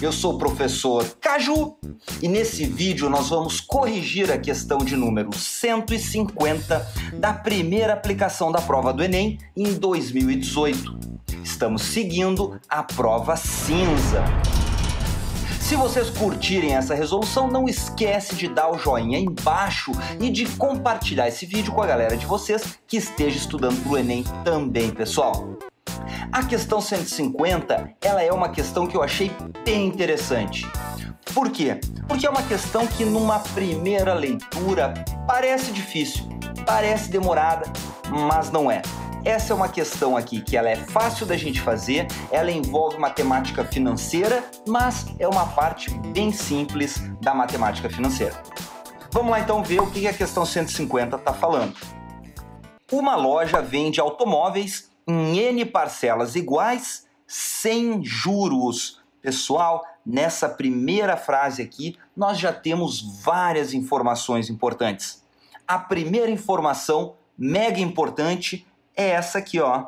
Eu sou o professor Caju e nesse vídeo nós vamos corrigir a questão de número 150 da primeira aplicação da prova do Enem em 2018. Estamos seguindo a prova cinza. Se vocês curtirem essa resolução, não esquece de dar o joinha embaixo e de compartilhar esse vídeo com a galera de vocês que esteja estudando para o Enem também, pessoal. A questão 150, ela é uma questão que eu achei bem interessante. Por quê? Porque é uma questão que numa primeira leitura parece difícil, parece demorada, mas não é. Essa é uma questão aqui que ela é fácil da gente fazer, ela envolve matemática financeira, mas é uma parte bem simples da matemática financeira. Vamos lá então ver o que a questão 150 está falando. Uma loja vende automóveis em N parcelas iguais, sem juros. Pessoal, nessa primeira frase aqui, nós já temos várias informações importantes. A primeira informação, mega importante, é essa aqui, ó.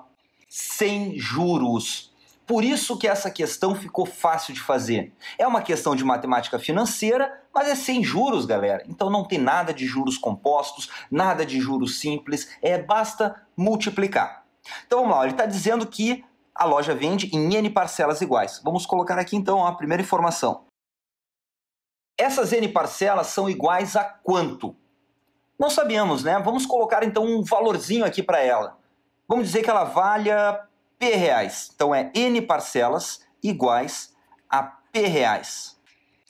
Sem juros. Por isso que essa questão ficou fácil de fazer. É uma questão de matemática financeira, mas é sem juros, galera. Então não tem nada de juros compostos, nada de juros simples, é basta multiplicar. Então vamos lá, ele está dizendo que a loja vende em N parcelas iguais. Vamos colocar aqui então a primeira informação. Essas N parcelas são iguais a quanto? Não sabemos, né? Vamos colocar então um valorzinho aqui para ela. Vamos dizer que ela valha P reais. Então é N parcelas iguais a P reais.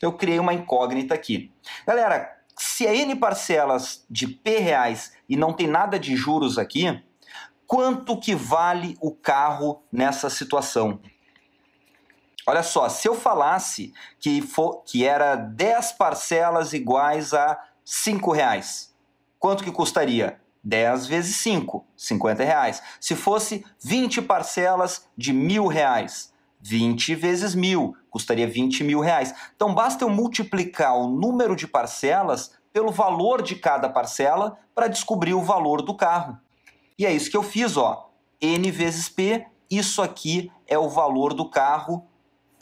Eu criei uma incógnita aqui. Galera, se é N parcelas de P reais e não tem nada de juros aqui, quanto que vale o carro nessa situação. Olha só, se eu falasse que, for, que era 10 parcelas iguais a 5 reais, quanto que custaria? 10 vezes 5, 50 reais. Se fosse 20 parcelas de mil reais, 20 vezes mil, custaria 20 mil reais. Então basta eu multiplicar o número de parcelas pelo valor de cada parcela para descobrir o valor do carro. E é isso que eu fiz, ó. N vezes P, isso aqui é o valor do carro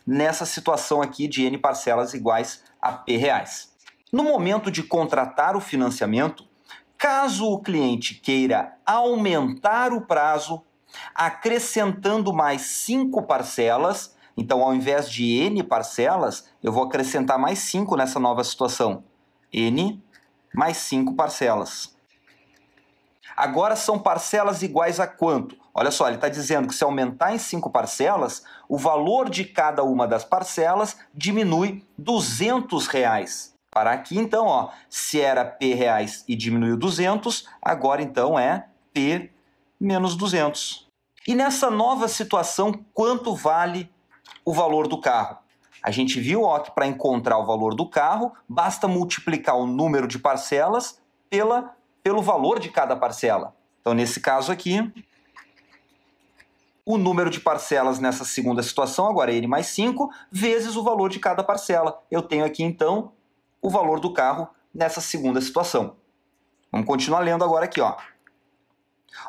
nessa situação aqui de N parcelas iguais a P reais. No momento de contratar o financiamento, caso o cliente queira aumentar o prazo, acrescentando mais cinco parcelas, então ao invés de N parcelas, eu vou acrescentar mais cinco nessa nova situação. N mais cinco parcelas. Agora são parcelas iguais a quanto? Olha só, ele está dizendo que se aumentar em cinco parcelas, o valor de cada uma das parcelas diminui 200 reais. Para aqui, então, ó, se era P reais e diminuiu 200, agora então é P menos 200. E nessa nova situação, quanto vale o valor do carro? A gente viu ó, que para encontrar o valor do carro, basta multiplicar o número de parcelas pela pelo valor de cada parcela. Então, nesse caso aqui, o número de parcelas nessa segunda situação, agora é N mais 5, vezes o valor de cada parcela. Eu tenho aqui, então, o valor do carro nessa segunda situação. Vamos continuar lendo agora aqui, ó.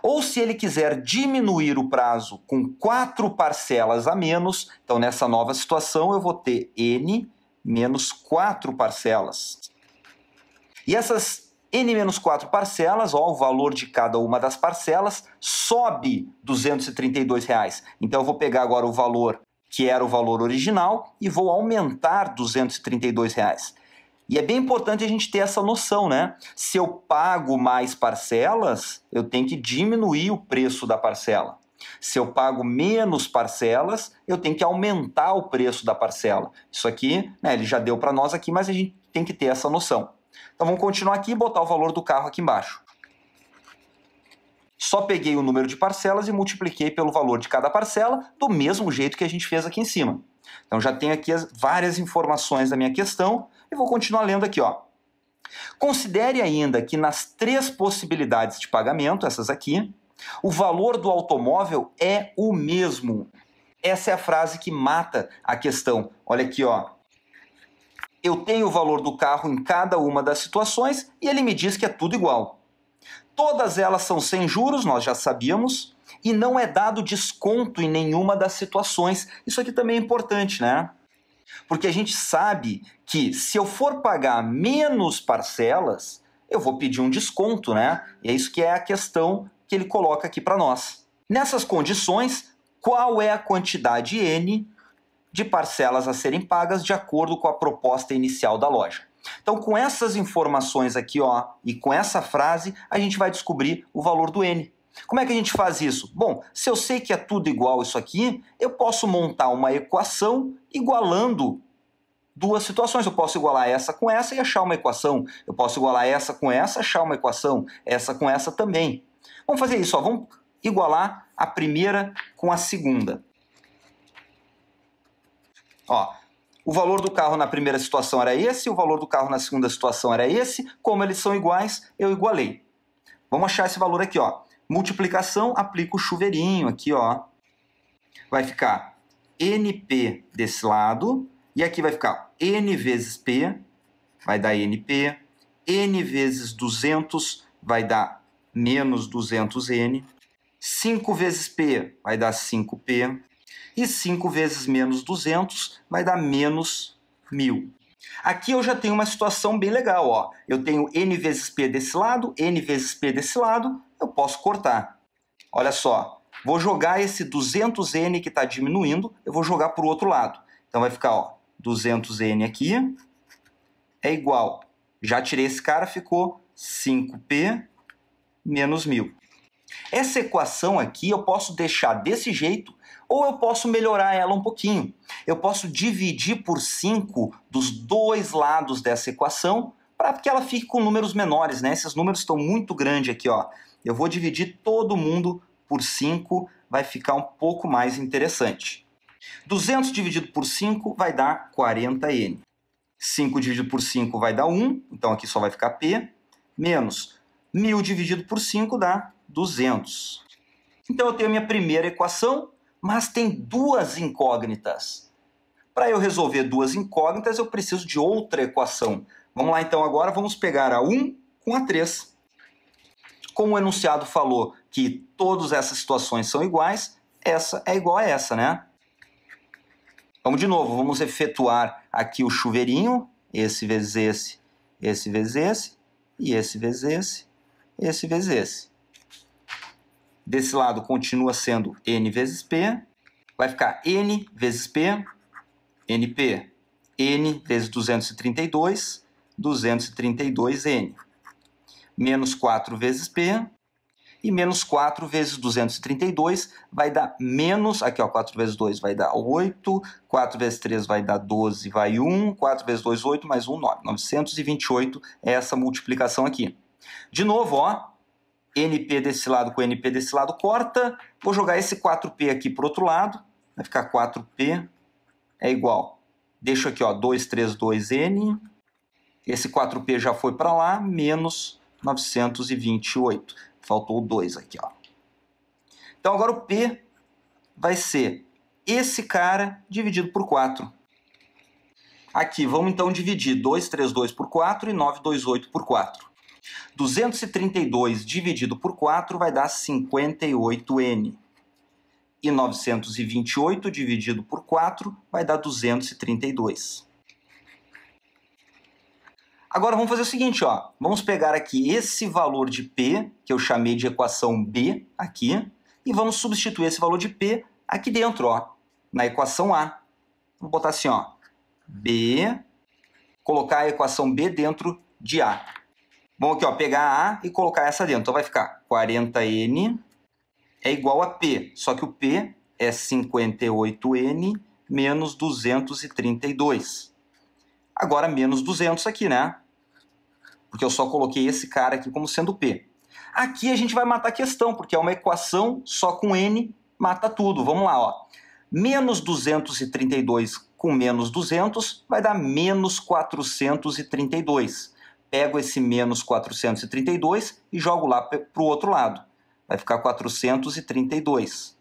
Ou se ele quiser diminuir o prazo com quatro parcelas a menos, então nessa nova situação eu vou ter N menos quatro parcelas. E essas N menos 4 parcelas, ó, o valor de cada uma das parcelas sobe 232 reais. Então eu vou pegar agora o valor que era o valor original e vou aumentar 232 reais. E é bem importante a gente ter essa noção, né? Se eu pago mais parcelas, eu tenho que diminuir o preço da parcela. Se eu pago menos parcelas, eu tenho que aumentar o preço da parcela. Isso aqui, né, ele já deu para nós aqui, mas a gente tem que ter essa noção. Então vamos continuar aqui e botar o valor do carro aqui embaixo. Só peguei o número de parcelas e multipliquei pelo valor de cada parcela, do mesmo jeito que a gente fez aqui em cima. Então já tenho aqui as várias informações da minha questão e vou continuar lendo aqui. Ó. Considere ainda que nas três possibilidades de pagamento, essas aqui, o valor do automóvel é o mesmo. Essa é a frase que mata a questão. Olha aqui, ó eu tenho o valor do carro em cada uma das situações e ele me diz que é tudo igual. Todas elas são sem juros, nós já sabíamos, e não é dado desconto em nenhuma das situações. Isso aqui também é importante, né? Porque a gente sabe que se eu for pagar menos parcelas, eu vou pedir um desconto, né? E é isso que é a questão que ele coloca aqui para nós. Nessas condições, qual é a quantidade N de parcelas a serem pagas de acordo com a proposta inicial da loja? Então, com essas informações aqui, ó, e com essa frase, a gente vai descobrir o valor do N. Como é que a gente faz isso? Bom, se eu sei que é tudo igual isso aqui, eu posso montar uma equação igualando duas situações. Eu posso igualar essa com essa e achar uma equação. Eu posso igualar essa com essa, achar uma equação. Essa com essa também. Vamos fazer isso, ó. vamos igualar a primeira com a segunda. Ó, o valor do carro na primeira situação era esse, o valor do carro na segunda situação era esse. Como eles são iguais, eu igualei. Vamos achar esse valor aqui, ó. Multiplicação, aplica o chuveirinho aqui, ó. Vai ficar NP desse lado, e aqui vai ficar N vezes P, vai dar NP, N vezes 200 vai dar menos 200N, 5 vezes P vai dar 5P, e 5 vezes menos 200 vai dar menos 1000. Aqui eu já tenho uma situação bem legal, ó. Eu tenho n vezes p desse lado, n vezes p desse lado, eu posso cortar. Olha só, vou jogar esse 200n que está diminuindo, eu vou jogar para o outro lado. Então vai ficar, ó, 200n aqui é igual. Já tirei esse cara, ficou 5p menos 1000. Essa equação aqui eu posso deixar desse jeito ou eu posso melhorar ela um pouquinho. Eu posso dividir por 5 dos dois lados dessa equação para que ela fique com números menores, né? Esses números estão muito grandes aqui, ó. Eu vou dividir todo mundo por 5, vai ficar um pouco mais interessante. 200 dividido por 5 vai dar 40n. 5 dividido por 5 vai dar 1, então aqui só vai ficar p, menos 1000 dividido por 5 dá 200. Então eu tenho a minha primeira equação, mas tem duas incógnitas. Para eu resolver duas incógnitas, eu preciso de outra equação. Vamos lá então agora, vamos pegar a 1 com a 3. Como o enunciado falou que todas essas situações são iguais, essa é igual a essa, né? Vamos de novo, vamos efetuar aqui o chuveirinho, esse vezes esse, esse vezes esse, e esse vezes esse, esse vezes esse. Desse lado continua sendo n vezes p, vai ficar n vezes p, np, n vezes 232, 232n. Menos 4 vezes p, e menos 4 vezes 232 vai dar menos, aqui ó, 4 vezes 2 vai dar 8, 4 vezes 3 vai dar 12, vai 1, 4 vezes 2, 8, mais 1, 9. 928 é essa multiplicação aqui. De novo, ó, NP desse lado com NP desse lado corta. Vou jogar esse 4P aqui para o outro lado. Vai ficar 4P é igual. Deixo aqui, ó, 232N. Esse 4P já foi para lá, menos 928. Faltou 2 aqui, ó. Então agora o P vai ser esse cara dividido por 4. Aqui, vamos então dividir 232 por 4 e 928 por 4. 232 dividido por 4 vai dar 58N. E 928 dividido por 4 vai dar 232. Agora vamos fazer o seguinte, ó. Vamos pegar aqui esse valor de P, que eu chamei de equação B aqui, e vamos substituir esse valor de P aqui dentro, ó, na equação A. Vou botar assim, ó, B, colocar a equação B dentro de A. Vamos aqui, ó, pegar A e colocar essa dentro. Então vai ficar 40N é igual a P, só que o P é 58N menos 232. Agora menos 200 aqui, né? Porque eu só coloquei esse cara aqui como sendo P. Aqui a gente vai matar a questão, porque é uma equação só com N, mata tudo. Vamos lá, ó. Menos 232 com menos 200 vai dar menos 432 pego esse menos 432 e jogo lá para o outro lado. Vai ficar 432.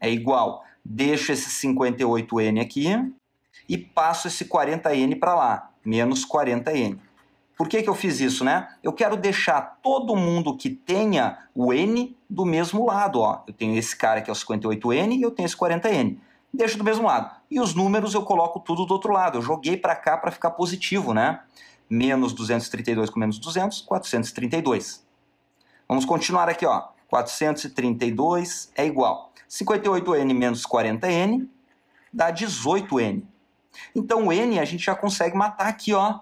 É igual. Deixo esse 58n aqui e passo esse 40n para lá, menos 40n. Por que, que eu fiz isso, né? Eu quero deixar todo mundo que tenha o n do mesmo lado. Ó. Eu tenho esse cara que é o 58n e eu tenho esse 40n. deixo do mesmo lado. E os números eu coloco tudo do outro lado. Eu joguei para cá para ficar positivo, né? Menos 232 com menos 200, 432. Vamos continuar aqui, ó. 432 é igual. 58n menos 40n dá 18n. Então o n a gente já consegue matar aqui, ó.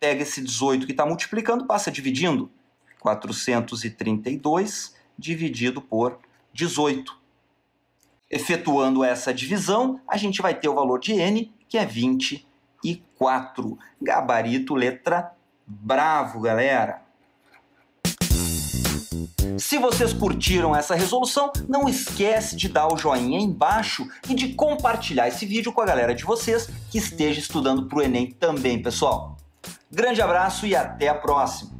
Pega esse 18 que está multiplicando, passa dividindo. 432 dividido por 18. Efetuando essa divisão, a gente vai ter o valor de n, que é 24. Gabarito letra bravo, galera. Se vocês curtiram essa resolução, não esquece de dar o joinha embaixo e de compartilhar esse vídeo com a galera de vocês que esteja estudando para o Enem também, pessoal. Grande abraço e até a próxima!